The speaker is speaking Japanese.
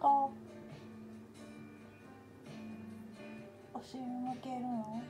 こお尻向けるの？